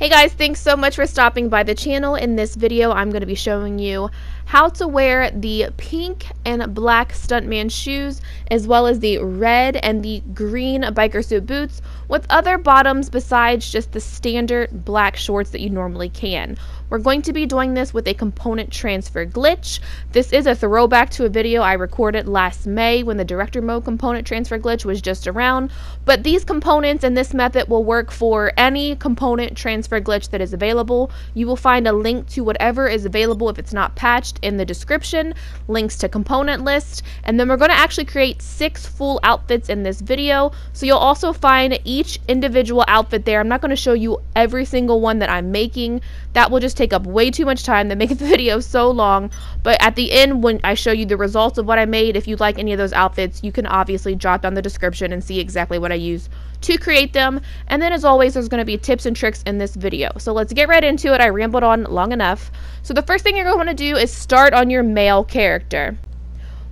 Hey guys, thanks so much for stopping by the channel. In this video, I'm going to be showing you how to wear the pink and black stuntman shoes as well as the red and the green biker suit boots with other bottoms besides just the standard black shorts that you normally can. We're going to be doing this with a component transfer glitch. This is a throwback to a video I recorded last May when the director mode component transfer glitch was just around, but these components and this method will work for any component transfer glitch that is available. You will find a link to whatever is available if it's not patched in the description, links to component list, and then we're going to actually create six full outfits in this video. So you'll also find each individual outfit there. I'm not going to show you every single one that I'm making. That will just take up way too much time to make the video so long. But at the end, when I show you the results of what I made, if you like any of those outfits, you can obviously drop down the description and see exactly what I use to create them. And then as always, there's going to be tips and tricks in this video. So let's get right into it. I rambled on long enough. So the first thing you're going to want to do is start on your male character.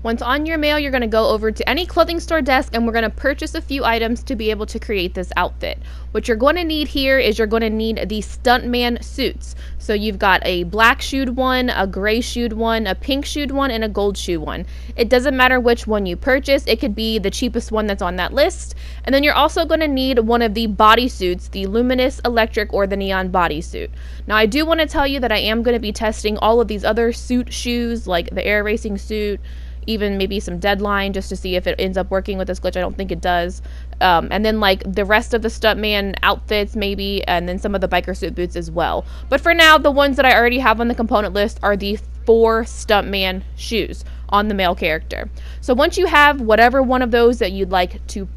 Once on your male, you're going to go over to any clothing store desk and we're going to purchase a few items to be able to create this outfit. What you're going to need here is you're going to need the stuntman suits. So you've got a black shoed one, a gray shoed one, a pink shoed one, and a gold shoe one. It doesn't matter which one you purchase. It could be the cheapest one that's on that list. And then you're also going to need one of the body suits, the luminous, electric, or the neon bodysuit. Now I do want to tell you that I am going to be testing all of these other suit shoes like the air racing suit, even maybe some deadline just to see if it ends up working with this glitch. I don't think it does. Um, and then like the rest of the stuntman outfits maybe, and then some of the biker suit boots as well. But for now, the ones that I already have on the component list are the four stuntman shoes on the male character. So once you have whatever one of those that you'd like to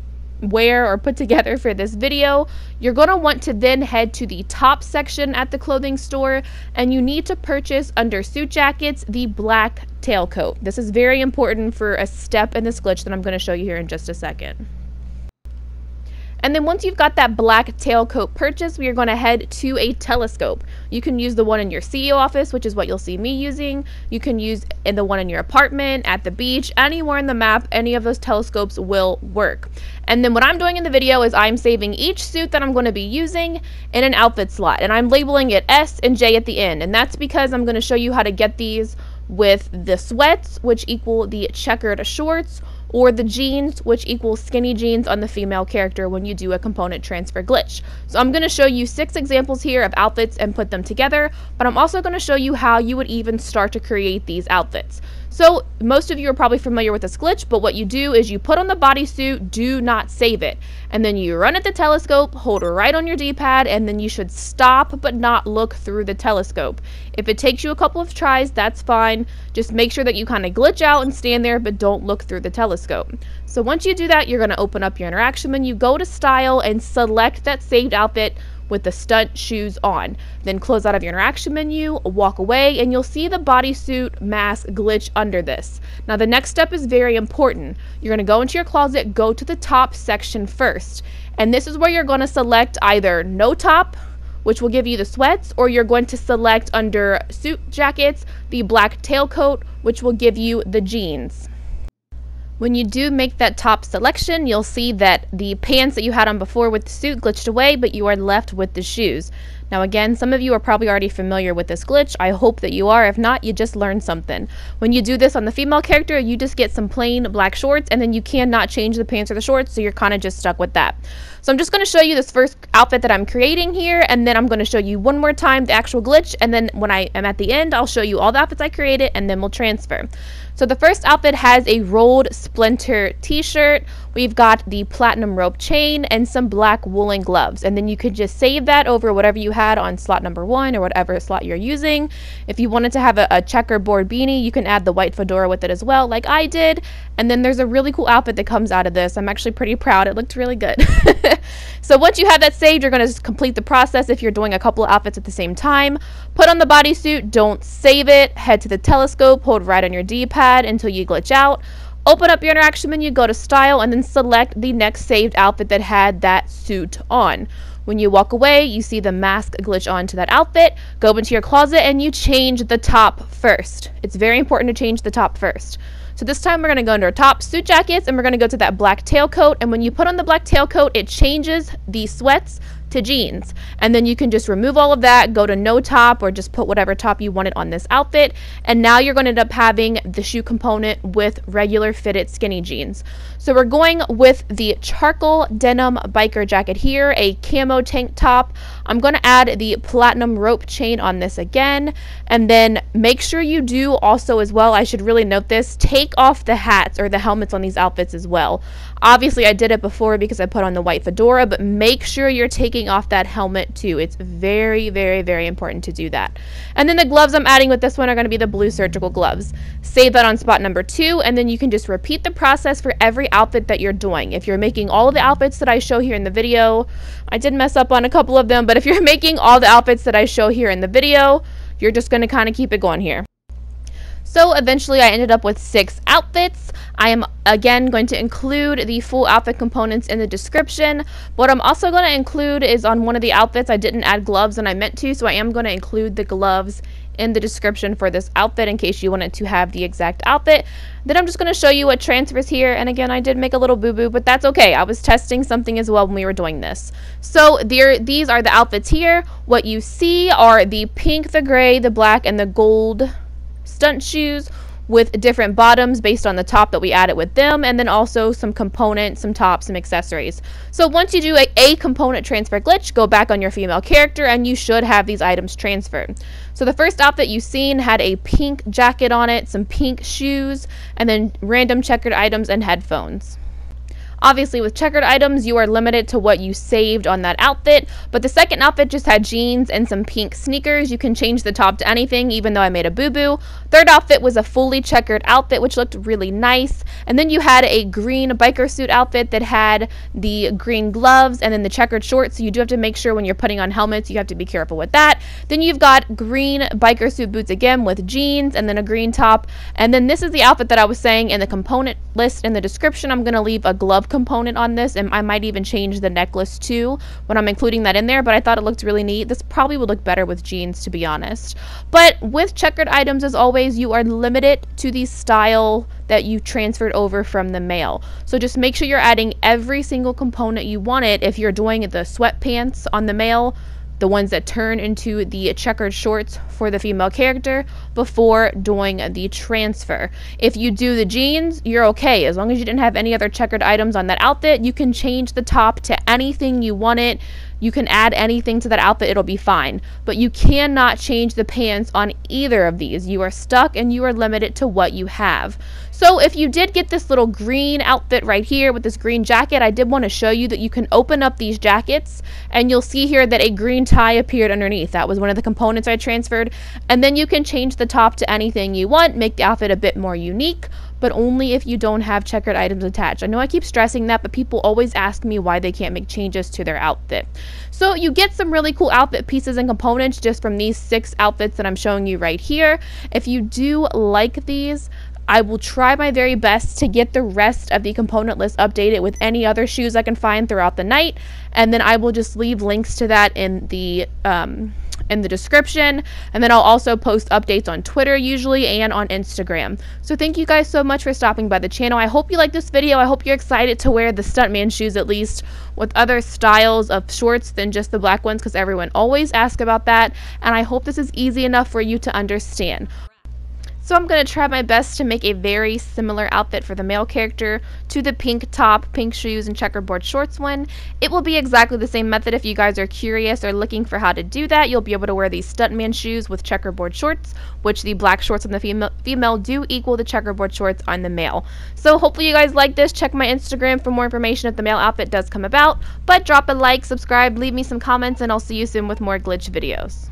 wear or put together for this video, you're going to want to then head to the top section at the clothing store and you need to purchase under suit jackets the black tailcoat. This is very important for a step in this glitch that I'm going to show you here in just a second. And then once you've got that black tailcoat purchase, we are going to head to a telescope. You can use the one in your CEO office, which is what you'll see me using. You can use in the one in your apartment, at the beach, anywhere in the map, any of those telescopes will work. And then what I'm doing in the video is I'm saving each suit that I'm going to be using in an outfit slot. And I'm labeling it S and J at the end. And that's because I'm going to show you how to get these with the sweats, which equal the checkered shorts, or the jeans, which equals skinny jeans on the female character when you do a component transfer glitch. So I'm going to show you six examples here of outfits and put them together, but I'm also going to show you how you would even start to create these outfits. So most of you are probably familiar with this glitch, but what you do is you put on the bodysuit, do not save it. And then you run at the telescope, hold right on your D-pad, and then you should stop but not look through the telescope. If it takes you a couple of tries, that's fine. Just make sure that you kind of glitch out and stand there, but don't look through the telescope. So once you do that, you're going to open up your interaction menu, go to style, and select that saved outfit with the stunt shoes on. Then close out of your interaction menu, walk away, and you'll see the bodysuit mask glitch under this. Now the next step is very important. You're going to go into your closet, go to the top section first. And this is where you're going to select either no top, which will give you the sweats, or you're going to select under suit jackets the black tailcoat, which will give you the jeans. When you do make that top selection, you'll see that the pants that you had on before with the suit glitched away, but you are left with the shoes. Now again, some of you are probably already familiar with this glitch. I hope that you are. If not, you just learned something. When you do this on the female character, you just get some plain black shorts and then you cannot change the pants or the shorts, so you're kind of just stuck with that. So I'm just going to show you this first outfit that I'm creating here, and then I'm going to show you one more time the actual glitch, and then when I am at the end, I'll show you all the outfits I created, and then we'll transfer. So the first outfit has a rolled splinter t-shirt. We've got the platinum rope chain and some black woolen gloves. And then you could just save that over whatever you had on slot number one or whatever slot you're using. If you wanted to have a, a checkerboard beanie, you can add the white fedora with it as well, like I did. And then there's a really cool outfit that comes out of this. I'm actually pretty proud. It looked really good. so once you have that saved, you're going to complete the process if you're doing a couple of outfits at the same time. Put on the bodysuit, don't save it, head to the telescope, hold right on your D-pad until you glitch out. Open up your interaction menu, go to style, and then select the next saved outfit that had that suit on. When you walk away, you see the mask glitch onto that outfit. Go into your closet and you change the top first. It's very important to change the top first. So this time we're going to go under top suit jackets and we're going to go to that black tailcoat. And when you put on the black tailcoat, it changes the sweats to jeans. And then you can just remove all of that, go to no top, or just put whatever top you wanted on this outfit. And now you're going to end up having the shoe component with regular fitted skinny jeans. So we're going with the charcoal denim biker jacket here, a camo tank top. I'm going to add the platinum rope chain on this again. And then make sure you do also as well, I should really note this, take off the hats or the helmets on these outfits as well. Obviously, I did it before because I put on the white fedora, but make sure you're taking off that helmet too. It's very, very, very important to do that. And then the gloves I'm adding with this one are going to be the blue surgical gloves. Save that on spot number two, and then you can just repeat the process for every outfit that you're doing. If you're making all of the outfits that I show here in the video, I did mess up on a couple of them, but if you're making all the outfits that I show here in the video, you're just going to kind of keep it going here. So eventually I ended up with six outfits. I am again going to include the full outfit components in the description. What I'm also going to include is on one of the outfits I didn't add gloves and I meant to, so I am going to include the gloves in the description for this outfit in case you wanted to have the exact outfit. Then I'm just going to show you what transfers here. And again, I did make a little boo-boo, but that's okay. I was testing something as well when we were doing this. So there, these are the outfits here. What you see are the pink, the gray, the black, and the gold stunt shoes with different bottoms based on the top that we added with them and then also some components, some tops, some accessories. So once you do a, a component transfer glitch, go back on your female character and you should have these items transferred. So the first outfit you've seen had a pink jacket on it, some pink shoes, and then random checkered items and headphones. Obviously, with checkered items, you are limited to what you saved on that outfit, but the second outfit just had jeans and some pink sneakers. You can change the top to anything, even though I made a boo-boo. Third outfit was a fully checkered outfit, which looked really nice. And then you had a green biker suit outfit that had the green gloves and then the checkered shorts, so you do have to make sure when you're putting on helmets, you have to be careful with that. Then you've got green biker suit boots again with jeans and then a green top. And then this is the outfit that I was saying in the component list in the description. I'm going to leave a glove component on this and I might even change the necklace too when I'm including that in there but I thought it looked really neat. This probably would look better with jeans to be honest. But with checkered items as always you are limited to the style that you transferred over from the male so just make sure you're adding every single component you wanted. If you're doing the sweatpants on the male the ones that turn into the checkered shorts for the female character before doing the transfer. If you do the jeans, you're okay. As long as you didn't have any other checkered items on that outfit, you can change the top to anything you want it. You can add anything to that outfit, it'll be fine. But you cannot change the pants on either of these. You are stuck and you are limited to what you have. So if you did get this little green outfit right here with this green jacket, I did want to show you that you can open up these jackets and you'll see here that a green tie appeared underneath. That was one of the components I transferred. And then you can change the top to anything you want, make the outfit a bit more unique, but only if you don't have checkered items attached. I know I keep stressing that, but people always ask me why they can't make changes to their outfit. So you get some really cool outfit pieces and components just from these six outfits that I'm showing you right here. If you do like these, I will try my very best to get the rest of the component list updated with any other shoes I can find throughout the night, and then I will just leave links to that in the um, in the description. And then I'll also post updates on Twitter usually and on Instagram. So thank you guys so much for stopping by the channel. I hope you like this video. I hope you're excited to wear the stuntman shoes at least with other styles of shorts than just the black ones because everyone always asks about that. And I hope this is easy enough for you to understand. So I'm going to try my best to make a very similar outfit for the male character to the pink top, pink shoes, and checkerboard shorts one. It will be exactly the same method if you guys are curious or looking for how to do that. You'll be able to wear these stuntman shoes with checkerboard shorts, which the black shorts on the female, female do equal the checkerboard shorts on the male. So hopefully you guys like this. Check my Instagram for more information if the male outfit does come about. But drop a like, subscribe, leave me some comments, and I'll see you soon with more glitch videos.